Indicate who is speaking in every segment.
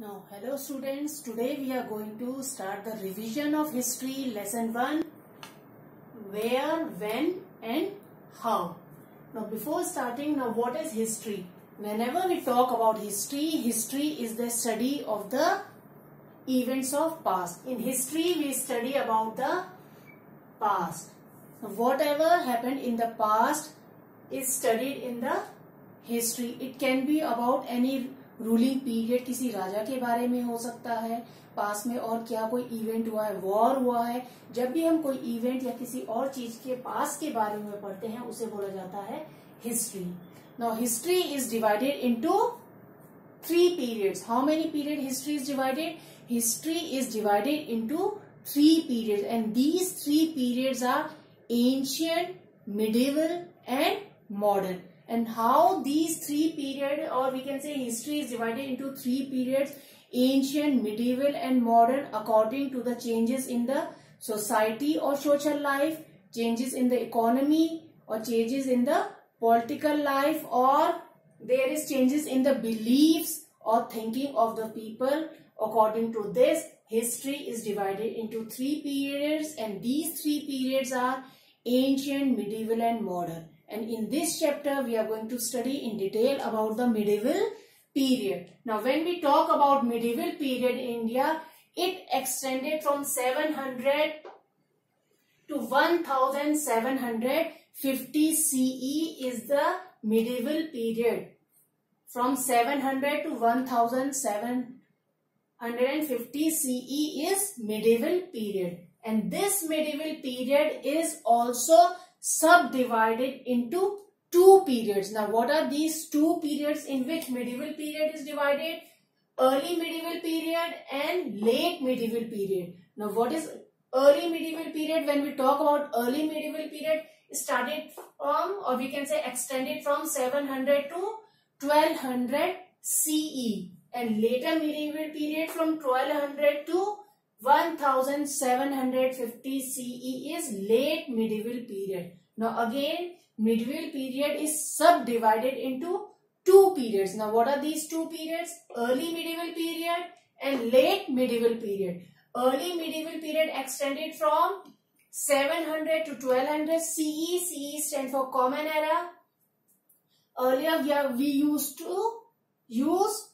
Speaker 1: Now, hello students. Today we are going to start the revision of history lesson 1. Where, when and how. Now, before starting, now what is history? Whenever we talk about history, history is the study of the events of past. In history, we study about the past. Now, whatever happened in the past is studied in the history. It can be about any ruling period किसी राजा के बारे में हो सकता है, पास में और क्या कोई इवेंट हुआ है वॉर हुआ है, जब भी हम कोई इवेंट या किसी और चीज़ के पास के बारे में पढ़ते हैं, उसे बोला जाता है history now history is divided into three periods how many period history is divided history is divided into three period and these three periods are ancient medieval and modern and how these three period or we can say history is divided into three periods ancient medieval and modern according to the changes in the society or social life changes in the economy or changes in the political life or there is changes in the beliefs or thinking of the people. According to this history is divided into three periods and these three periods are ancient medieval and modern and in this chapter we are going to study in detail about the medieval period. Now when we talk about medieval period in India, it extended from 700 to 1750 CE is the medieval period. From 700 to 1750 CE is medieval period. And this medieval period is also subdivided into two periods. Now, what are these two periods in which medieval period is divided? Early medieval period and late medieval period. Now, what is early medieval period? When we talk about early medieval period, started from or we can say extended from 700 to 1200 CE and later medieval period from 1200 to 1750 CE is late medieval period. Now again medieval period is subdivided into two periods. Now what are these two periods? Early medieval period and late medieval period. Early medieval period extended from 700 to 1200 CE. CE stands for Common Era. Earlier we, used to use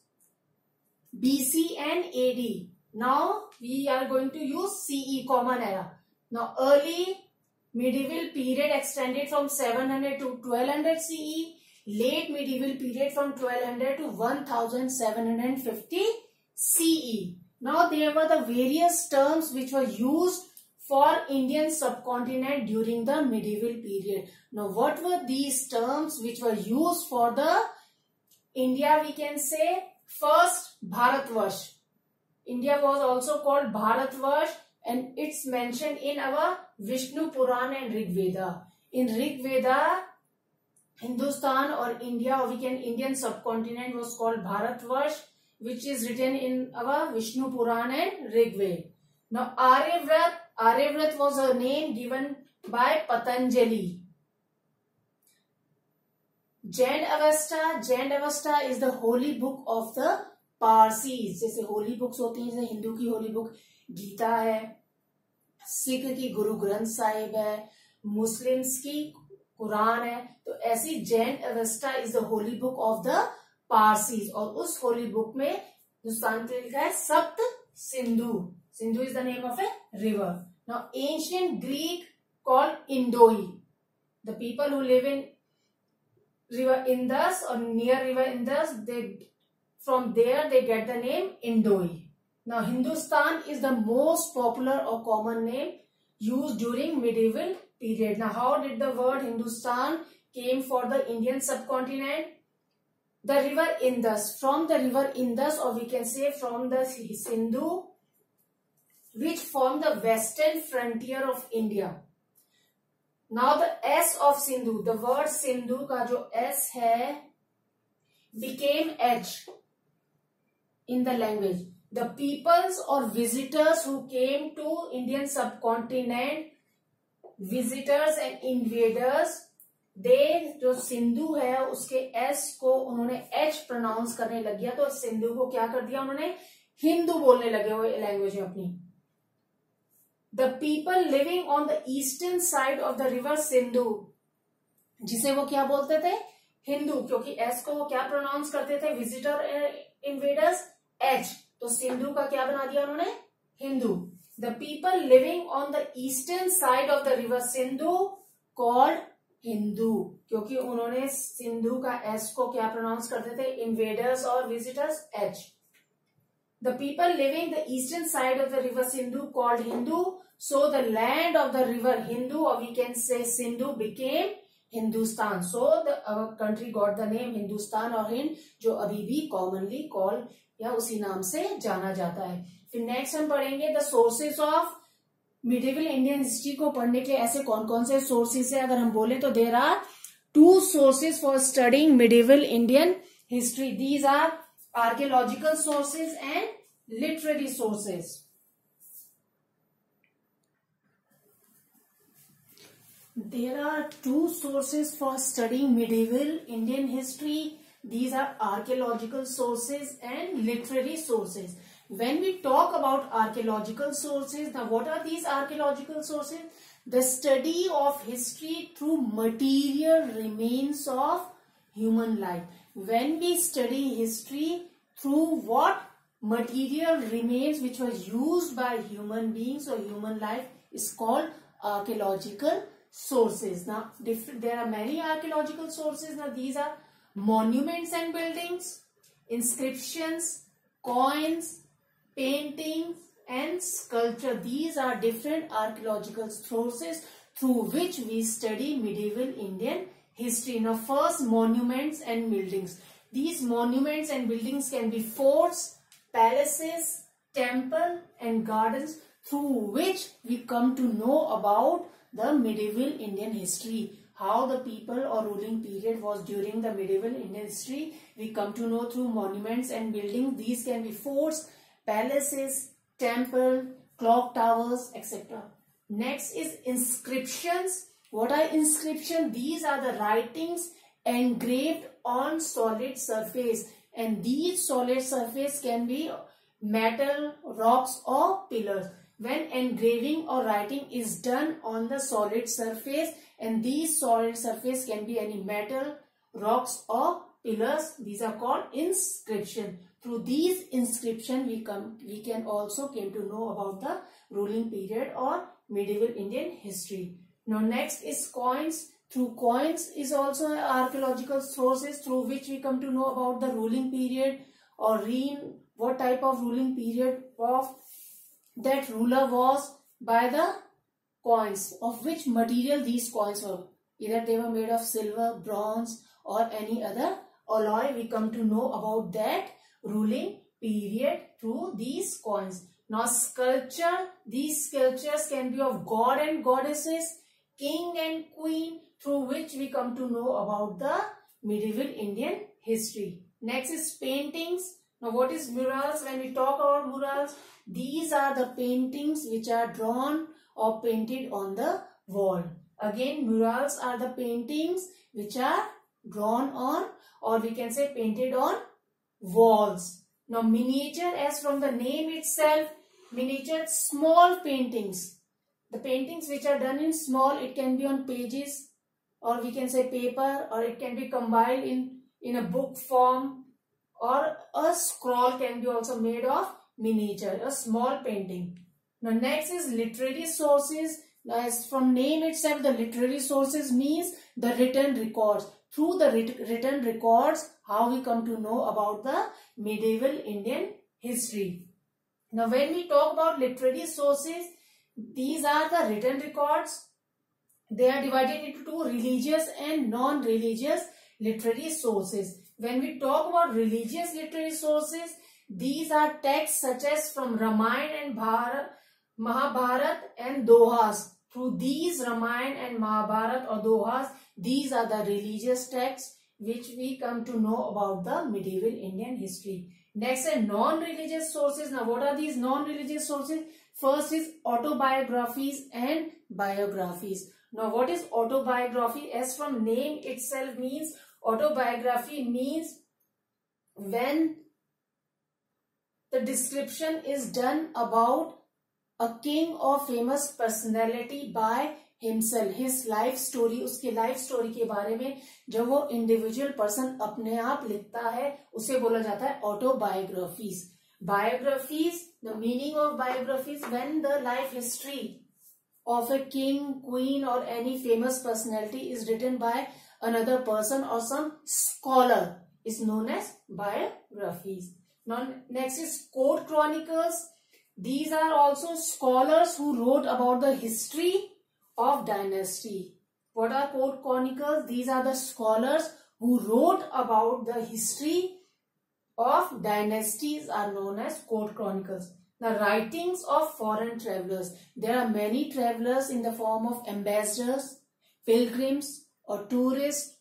Speaker 1: BC and AD. Now we are going to use CE common era. Now early medieval period extended from 700 to 1200 CE. Late medieval period from 1200 to 1750 CE. Now there were the various terms which were used for Indian subcontinent during the medieval period. Now what were these terms which were used for the India we can say first Bharatvarsh India was also called Bharatvarsh and it's mentioned in our Vishnu Puran and Rig Veda. In Rig Veda, Hindustan or India or we can Indian subcontinent was called Bharatvarsh which is written in our Vishnu Puran and Rig Veda. Now Aryavrat, Aryavrat was a name given by Patanjali. Jain Avesta, Jain Avesta is the holy book of the Parsis जैसे holy books होती हैं, जैसे हिंदू की Holi book, Gita है, सिख की गुरु ग्रंथ साहिब है, Muslims की कुरान है तो ऐसी Zend Avesta is the holy book of the Parsis और उस होली बुक में हिंदुस्तान पे लिखा है Sapta Sindhu. Sindhu is the name of a river now ancient Greek call Indoi the people who live in river Indus और near river Indus they From there they get the name Indoi. Now Hindustan is the most popular or common name used during medieval period. Now how did the word Hindustan came for the Indian subcontinent? The river Indus. From the river Indus or we can say from the Sindhu which form the western frontier of India. Now the S of Sindhu, the word Sindhu का जो S है became H in the language. The peoples or visitors who came to Indian subcontinent, visitors and invaders they जो सिंधु है उसके S को उन्होंने H pronounce करने लग गया तो सिंधु को क्या कर दिया उन्होंने? हिंदू बोलने लगे हुए लैंग्वेज में अपनी। The people living on the eastern side of the river Sindhu जिसे वो क्या बोलते थे? हिंदू क्योंकि एस को वो क्या प्रोनाउंस करते थे? विजिटर इन्वेडर्स एच तो सिंधु का क्या बना दिया उन्होंने? Hindu. The people living on the eastern side of the river Sindhu called Hindu, क्योंकि उन्होंने सिंधु का एस को क्या प्रोनाउंस करते थे? इन्वेडर्स और visitors H the people living the eastern side of the river Sindhu called Hindu so the land of the river Hindu और we can say Sindhu became Hindustan. So the country got the name Hindustan और हिंद जो अभी भी commonly call या उसी नाम से जाना जाता है। फिर नेक्स्ट हम पढ़ेंगे the sources of medieval Indian history को पढ़ने के ऐसे कौन कौन से सोर्सेज है? अगर हम बोले तो there are two sources for studying medieval Indian history these are archaeological sources and literary sources There are two sources for studying medieval Indian history. These are archaeological sources and literary sources. When we talk about archaeological sources, now what are these archaeological sources? The study of history through material remains of human life. When we study history through what? Material remains which was used by human beings or human life is called archaeological sources. Now, different there are many archaeological sources. Now, these are monuments and buildings, inscriptions, coins, paintings and sculpture. These are different archaeological sources through which we study medieval Indian history. Now, first monuments and buildings. These monuments and buildings can be forts, palaces, temple and gardens through which we come to know about the medieval Indian history. How the people or ruling period was during the medieval Indian history. We come to know through monuments and buildings. These can be forts, palaces, temple, clock towers, etc. Next is inscriptions. What are inscriptions? These are the writings engraved on solid surface and these solid surface can be metal, rocks or pillars when engraving or writing is done on the solid surface and these solid surface can be any metal, rocks or pillars. These are called inscription. Through these inscription we come we can also came to know about the ruling period or medieval Indian history. Now next is coins. Through coins is also archaeological sources through which we come to know about the ruling period or reign, what type of ruling period of that ruler was by the coins of which material these coins were. Either they were made of silver, bronze or any other alloy. We come to know about that ruling period through these coins. Now sculpture, these sculptures can be of god and goddesses, king and queen through which we come to know about the medieval Indian history. Next is paintings. Now what is murals? When we talk about murals, these are the paintings which are drawn or painted on the wall. Again, murals are the paintings which are drawn on or we can say painted on walls. Now, miniature as from the name itself, miniature small paintings. The paintings which are done in small, it can be on pages or we can say paper or it can be compiled in, in a book form or a scroll can be also made of miniature, a small painting. Now next is literary sources. As from name itself, the literary sources means the written records. Through the writ written records, how we come to know about the medieval Indian history. Now when we talk about literary sources, these are the written records. They are divided into two religious and non-religious literary sources. When we talk about religious literary sources, these are texts such as from Ramayana and Bharat, Mahabharat and Dohas. Through these Ramayana and Mahabharat or Dohas, these are the religious texts which we come to know about the medieval Indian history. Next are non-religious sources. Now what are these non-religious sources? First is autobiographies and biographies. Now what is autobiography? As from name itself means autobiography means when the description is done about a king or famous personality by himself his life story उसकी life story के बारे में जब वो individual person अपने आप लिखता है, उसे बोला जाता है autobiographies biographies the meaning of biographies when the life history of a king queen और any famous personality is written by another person or some scholar is known as biographies now next is court chronicles these are also scholars who wrote about the history of dynasty. What are court chronicles? These are the scholars who wrote about the history of dynasties are known as court chronicles. The writings of foreign travelers. There are many travelers in the form of ambassadors, pilgrims or tourists.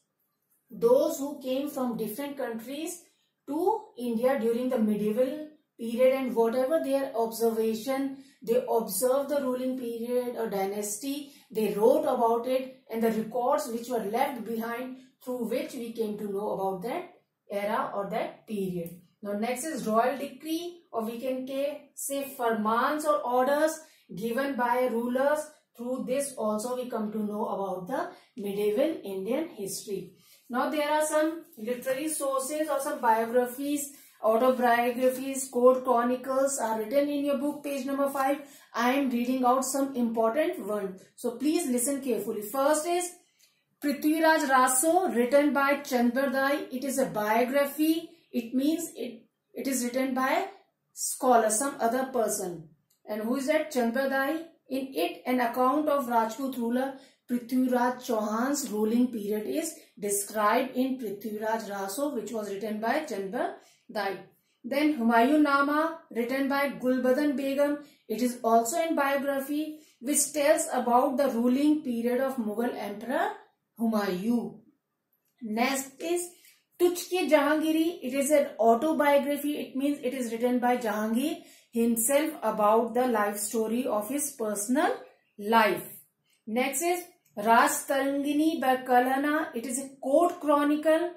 Speaker 1: Those who came from different countries to India during the medieval period and whatever their observation, they observed the ruling period or dynasty, they wrote about it and the records which were left behind through which we came to know about that era or that period. Now next is royal decree or we can say farmans or orders given by rulers. Through this also we come to know about the medieval Indian history. Now there are some literary sources or some biographies autobiographies, court chronicles are written in your book, page number 5. I am reading out some important ones. So please listen carefully. First is Prithviraj Raso, written by Chandbardai. It is a biography. It means it, it is written by scholar, some other person. And who is that? Chandbardai. In it, an account of Rajput ruler Prithviraj Chauhan's ruling period is described in Prithviraj Raso, which was written by Chandbardai died. Then Humayun Nama written by Gulbadan Begum. It is also in biography which tells about the ruling period of Mughal Emperor Humayun. Next is Tuzuk-e-Jahangiri. It is an autobiography. It means it is written by Jahangir himself about the life story of his personal life. Next is Ras by Kalhana. It is a court chronicle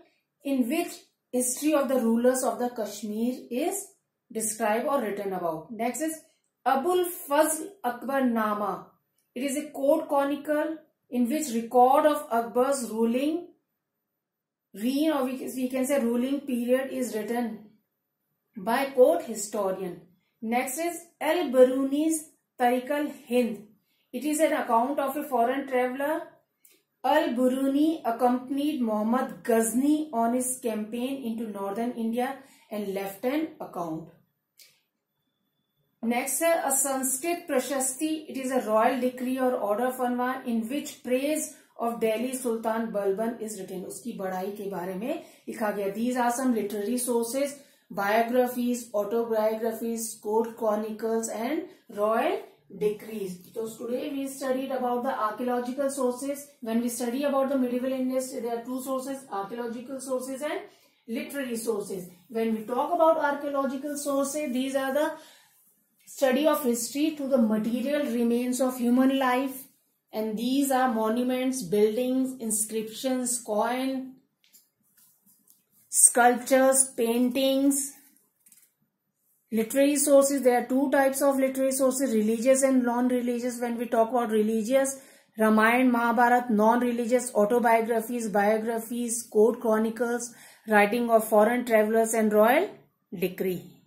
Speaker 1: in which history of the rulers of the Kashmir is described or written about. Next is Abul Fazl Akbar Nama. It is a court chronicle in which record of Akbar's ruling reign or we can say ruling period is written by court historian. Next is Al Biruni's Tarikhul Hind it is an account of a foreign traveller Al Biruni accompanied Mohammad Ghazni on is campaign into northern India and left and account next है a Sanskrit prashasti it is a royal decree और order फनवा in which praise of Delhi sultan Balban is written उसकी बढ़ाई के बारे में लिखा गया। These are some literary sources biographies, autobiographies, court chronicles and royal decrees. So today we studied about the archaeological sources. When we study about the medieval India, there are two sources, archaeological sources and literary sources. When we talk about archaeological sources, these are the study of history to the material remains of human life. And these are monuments, buildings, inscriptions, coin, sculptures, paintings, Literary sources, there are two types of literary sources, religious and non-religious. When we talk about religious, Ramayana, Mahabharata, non-religious, autobiographies, biographies, court chronicles, writing of foreign travelers and royal decree.